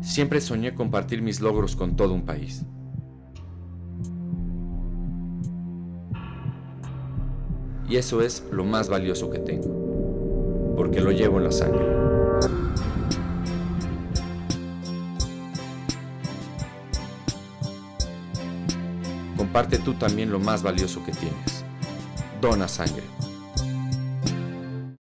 Siempre soñé compartir mis logros con todo un país. Y eso es lo más valioso que tengo, porque lo llevo en la sangre. Comparte tú también lo más valioso que tienes. Dona sangre.